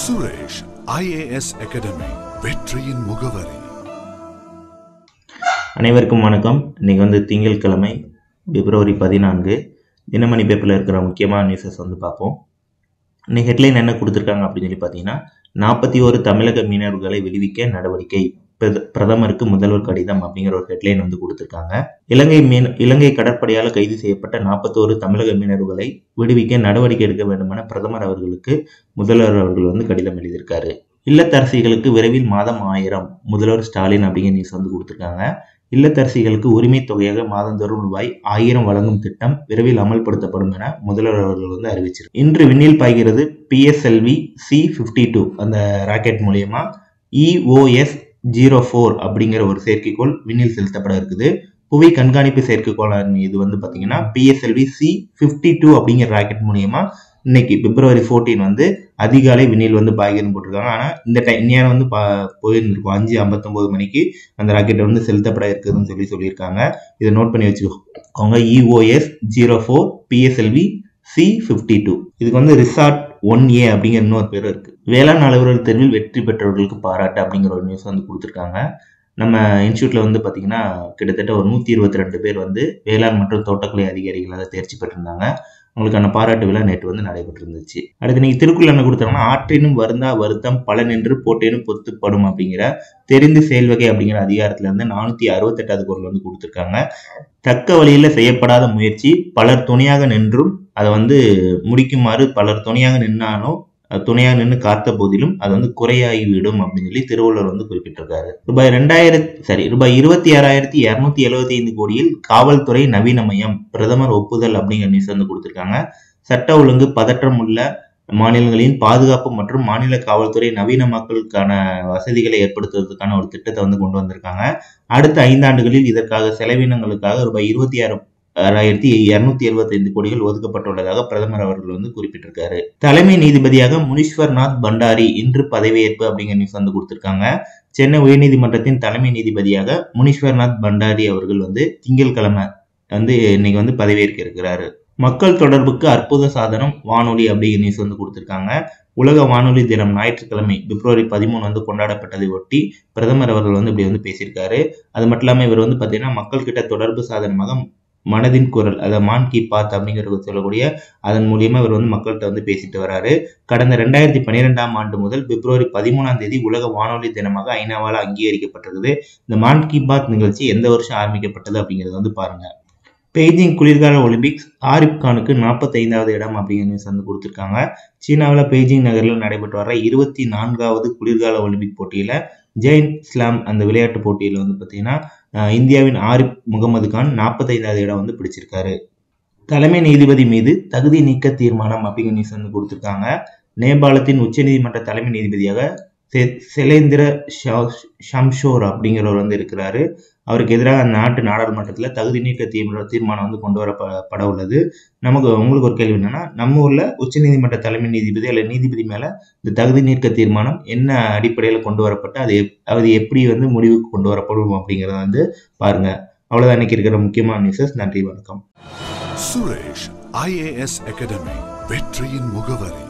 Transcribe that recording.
Suresh IAS academy வெற்றியின் முகவரி. அனைவருக்கும் வணக்கம். இன்னைக்கு வந்து திங்கட்கிழமை பிப்ரவரி பதினான்கு. தினமணி பேப்பரில் இருக்கிற முக்கியமான நியூஸஸ் வந்து பார்ப்போம். இன்னைக்கு ஹெட்லைன் என்ன கொடுத்துருக்காங்க அப்படின்னு சொல்லி பார்த்தீங்கன்னா நாற்பத்தி ஒரு தமிழக மீனவர்களை விடுவிக்க நடவடிக்கை. பிரதமருக்கு முதல்வர் கடிதம் அப்படிங்கிற ஒரு ஹெட்லைன் வந்து கொடுத்துருக்காங்க. இலங்கை மீன் இலங்கை கடற்படையால் கைது செய்யப்பட்ட நாற்பத்தோரு தமிழக மீனவர்களை விடுவிக்க நடவடிக்கை எடுக்க வேண்டுமென பிரதமர் அவர்களுக்கு முதல்வர் அவர்கள் வந்து கடிதம் எழுதியிருக்காரு. இல்லத்தரசிகளுக்கு விரைவில் மாதம் ஆயிரம் முதல்வர் ஸ்டாலின் அப்படிங்கிற நியூஸ் வந்து கொடுத்துருக்காங்க. இல்லத்தரசிகளுக்கு உரிமை தொகையாக மாதந்தோறும் ரூபாய் ஆயிரம் வழங்கும் திட்டம் விரைவில் அமல்படுத்தப்படும் என முதல்வர் அவர்கள் வந்து அறிவிச்சிருக்கு இன்று விண்ணில் பாய்கிறது பிஎஸ்எல்வி சி ஃபிஃப்டி டூ அந்த ராக்கெட் மூலியமா. இஓஎஸ் ஜீரோ ஃபோர் அப்படிங்கிற ஒரு செயற்கைக்கோள் விண்ணில் செலுத்தப்பட இருக்குது. புவி கண்காணிப்பு செயற்கைக்கோளின் இது வந்து பார்த்தீங்கன்னா பிஎஸ்எல்வி சி ஃபிஃப்டி டூ அப்படிங்கிற ராக்கெட் மூலியமா இன்னைக்கு பிப்ரவரி 14 வந்து அதிகாலை விண்ணில் வந்து பாய்கிறது போட்டிருக்காங்க. ஆனால் இந்த டைம் நேரம் வந்து பா போயிருந்திருக்கும். அஞ்சு ஐம்பத்தொம்போது மணிக்கு அந்த ராக்கெட் வந்து செலுத்தப்பட இருக்குதுன்னு சொல்லி சொல்லியிருக்காங்க. இதை நோட் பண்ணி வச்சுக்கோங்க. EOS zero four PSLV C fifty two இதுக்கு வந்து ரிசார்ட் ஒன் ஏ அப்படிங்கிற இன்னொரு பேர் இருக்கு. வேளாண் அலுவலர் தேர்வில் வெற்றி பெற்றவர்களுக்கு பாராட்டு அப்படிங்கிற ஒரு நியூஸ் வந்து கொடுத்துருக்காங்க. நம்ம இன்ஸ்டியூட்ல வந்து பார்த்தீங்கன்னா கிட்டத்தட்ட ஒரு நூற்றி இருபத்தி ரெண்டு பேர் வந்து வேளாண் மற்றும் தோட்டக்கலை அதிகாரிகளாக தேர்ச்சி பெற்றிருந்தாங்க. அவங்களுக்கான பாராட்டு விழா நேற்று வந்து நடைபெற்றிருந்துச்சு. அடுத்து நீங்க திருக்குறள் என்ன கொடுத்தாங்கன்னா ஆற்றினும் வருந்தா வருத்தம் பலனென்று போட்டேனும் பொத்துப்படும் அப்படிங்கிற தெரிந்து செயல்வகை அப்படிங்கிற அதிகாரத்துல இருந்து நானூத்தி அறுபத்தெட்டாவது குரல் வந்து கொடுத்துருக்காங்க. தக்க வழியில செய்யப்படாத முயற்சி பலர் துணையாக நின்றும் அதை வந்து முடிக்குமாறு பலர் துணையாக நின்னாலும் துணையாக நின்று காத்த போதிலும் அது வந்து குறையாகிவிடும் அப்படின்னு சொல்லி திருவள்ளுவர் வந்து குறிப்பிட்டிருக்காரு. ரூபாய் ரெண்டாயிரத்தி சரி ரூபாய் இருபத்தி ஆறாயிரத்தி இரநூத்தி எழுபத்தி ஐந்து கோடியில் காவல்துறை நவீன மையம் பிரதமர் ஒப்புதல் அப்படிங்கிற நியூஸ் வந்து கொடுத்திருக்காங்க. சட்ட ஒழுங்கு பதற்றம் உள்ள மாநிலங்களின் பாதுகாப்பு மற்றும் மாநில காவல்துறை நவீன மக்களுக்கான வசதிகளை ஏற்படுத்துவதற்கான ஒரு திட்டத்தை வந்து கொண்டு வந்திருக்காங்க. அடுத்த ஐந்தாண்டுகளில் இதற்காக செலவினங்களுக்காக ரூபாய் இருபத்தி ஆறு ஆறாயிரத்தி இருநூத்தி எழுபத்தி ஐந்து கோடிகள் ஒதுக்கப்பட்டுள்ளதாக பிரதமர் அவர்கள் வந்து குறிப்பிட்டிருக்காரு. தலைமை நீதிபதியாக முனீஸ்வர்நாத் பண்டாரி இன்று பதவியேற்பு அப்படிங்கிற நியூஸ் வந்து கொடுத்திருக்காங்க. சென்னை உயர்நீதிமன்றத்தின் தலைமை நீதிபதியாக முனீஸ்வர்நாத் பண்டாரி அவர்கள் வந்து திங்கட்கிழமை வந்து இன்னைக்கு வந்து பதவியேற்க இருக்கிறாரு. மக்கள் தொடர்புக்கு அற்புத சாதனம் வானொலி அப்படிங்கிற நியூஸ் வந்து கொடுத்திருக்காங்க. உலக வானொலி தினம் ஞாயிற்றுக்கிழமை பிப்ரவரி பதிமூணு வந்து கொண்டாடப்பட்டதை ஒட்டி பிரதமர் அவர்கள் வந்து இப்படி வந்து பேசியிருக்காரு. அது மட்டும் இல்லாமல் இவர் வந்து பார்த்தீங்கன்னா மக்கள் கிட்ட தொடர்பு சாதனமாக மனதின் குரல் அதை மான் கி பாத் அப்படிங்கிறது சொல்லக்கூடிய அதன் மூலியமா இவர் வந்து மக்கள்கிட்ட வந்து பேசிட்டு வராரு. கடந்த ரெண்டாயிரத்தி பன்னிரெண்டாம் ஆண்டு முதல் பிப்ரவரி பதிமூணாம் தேதி உலக வானொலி தினமாக ஐநாவால் அங்கீகரிக்கப்பட்டிருக்குது இந்த மான் கி பாத் நிகழ்ச்சி எந்த வருஷம் ஆரம்பிக்கப்பட்டது அப்படிங்கிறது வந்து பாருங்க. பெய்ஜிங் குளிர்கால ஒலிம்பிக்ஸ் ஆரிப் கானுக்கு நாற்பத்தைந்தாவது இடம் அப்படிங்கிற நியூஸ் வந்து கொடுத்துருக்காங்க. சீனாவில் பெய்ஜிங் நகரில் நடைபெற்று வர இருபத்தி நான்காவது குளிர்கால ஒலிம்பிக் போட்டியில் ஜெயின் ஸ்லாம் அந்த விளையாட்டு போட்டியில் வந்து பார்த்தீங்கன்னா இந்தியாவின் ஆரிப் முகமது கான் நாற்பத்தைந்தாவது இடம் வந்து பிடிச்சிருக்காரு. தலைமை நீதிபதி மீது தகுதி நீக்க தீர்மானம் அப்படிங்கிற நியூஸ் வந்து கொடுத்துருக்காங்க. நேபாளத்தின் உச்சநீதிமன்ற தலைமை நீதிபதியாக செ- செலேந்திர ஷா- ஷம்ஷோர் அப்படிங்கிறவர் வந்து இருக்கிறாரு. அவருக்கு எதிராக அந்த நாட்டு நாடாளுமன்றத்தில் தகுதி நீக்க தீர்மான தீர்மானம் வந்து கொண்டு வர பட உள்ளது. நமக்கு உங்களுக்கு ஒரு கேள்வி என்னன்னா நம்ம ஊரில் உச்சநீதிமன்ற தலைமை நீதிபதி அல்ல நீதிபதி மேலே இந்த தகுதி நீக்க தீர்மானம் என்ன அடிப்படையில் கொண்டு வரப்பட்டு அது அது எப்படி வந்து முடிவுக்கு கொண்டு வரப்படும் அப்படிங்கிறத வந்து பாருங்க. அவ்வளோதான் இன்னைக்கு இருக்கிற முக்கியமான நியூஸஸ் நன்றி வணக்கம். சுரேஷ் ஐஏஎஸ் அகாடமி வெற்றியின் முகவரி.